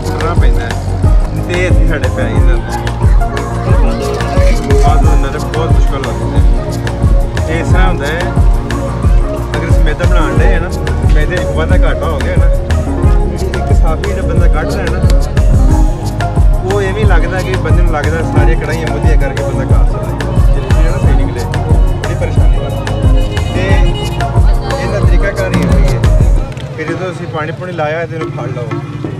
ਪੂਰਾ ਪੈਂਦਾ ਤੇ ਇੱਥੇ ਸਾਡੇ ਪੈ ਇਹਨਾਂ ਬਹੁਤ ਮੁਸ਼ਕਲ ਲੱਗਦਾ ਇਸ ਤਰ੍ਹਾਂ ਹੁੰਦਾ ਹੈ, ਅਗਰ ਸਮੇਤਾ ਬਣਾਉਣ ਦੇ ਹੈ ਘਾਟਾ ਹੋ ਗਿਆ ਨਾ, ਇੱਕ ਸਾਫੀ ਜਿਹੜਾ ਬੰਦਾ ਕੱਢ ਰਿਹਾ ਨਾ, ਉਹ ਐਵੇਂ ਲੱਗਦਾ ਕਿ ਬੰਦੇ ਲੱਗਦਾ ਸਾਰੇ ਕੜਾਈਆਂ ਮੁੱਧੀਆਂ ਕਰਕੇ ਬੰਦਾ ਘਾਟ ਸਕਦਾ ਜਿੱਥੇ ਬੜੀ ਪਰੇਸ਼ਾਨੀ ਲੱਗਦੀ ਇਹਦਾ ਤਰੀਕਾ ਕਰੀ ਹੋਈ ਜਦੋਂ ਅਸੀਂ ਪਾਣੀ ਪੁਣੀ ਲਾਇਆ, ਇਹਦੇ ਨੂੰ ਫੜ ਲਓ।